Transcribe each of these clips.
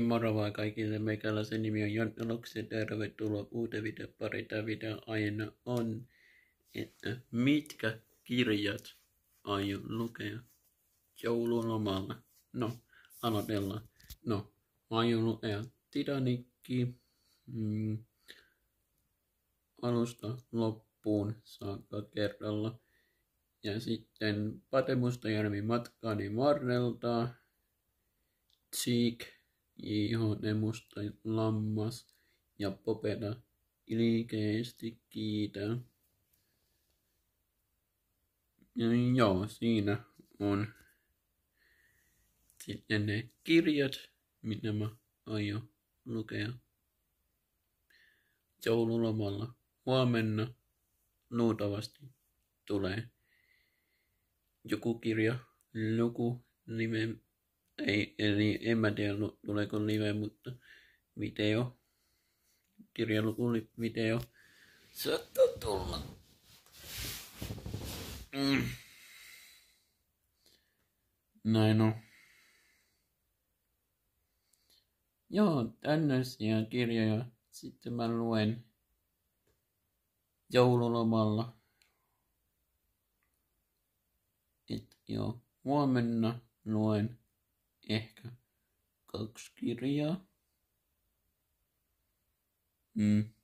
moro vaan kaikille. Meikäläisen nimi on Jontta Loksi ja tervetuloa uuteen video pari. Tämä video aiheena on, että mitkä kirjat aion lukea joululomalla. No, aloitellaan. No, aion lukea Titanicki mm, alusta loppuun saakka kerralla. Ja sitten Pate Mustajärvi matkaani varrelta. Cheek Ihonen musta lammas ja popeda ilkeästi kiitä. Ja joo, siinä on sitten ne kirjat, mitä mä aion lukea joululomalla. Huomenna luultavasti tulee joku kirja, joku nimen ei, eli en mä tiedä tuleeko live, mutta video, kirjaluku video, saattaa tulla. Mm. Näin on. Joo, tämmöisiä kirjoja sitten mä luen joululomalla. Et joo, huomenna luen ehkä kaksi kirjaa. Mm.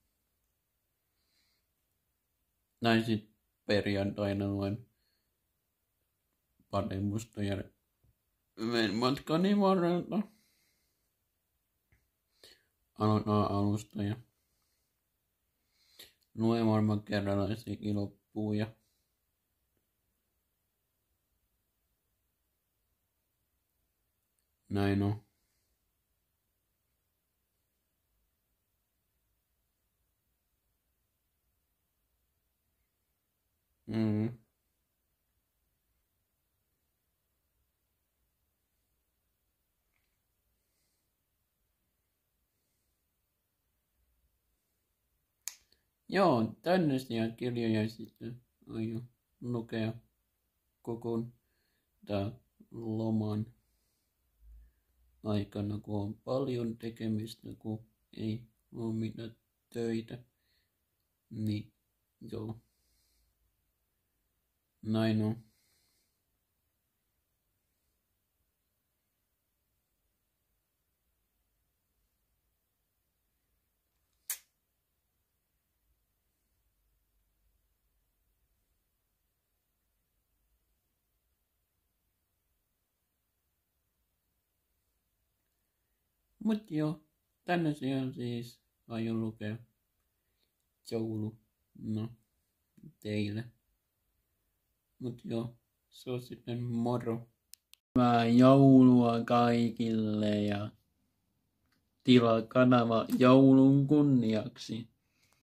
Näin sit perjantaina luen Pade Mustajärven matkani varrelta. Aloitetaan alusta ja luen varmaan kerralaisiakin loppuun ja näin on. Mm. Joo, tämmöisiä kirjoja sitten aion lukea koko tämä loman aikana, kun on paljon tekemistä, kun ei ole mitään töitä, niin joo, näin on. Mut joo, tänne on siis aion lukea joulu, no, teille. Mut joo, se on sitten moro. Hyvää joulua kaikille ja tilaa kanava joulun kunniaksi.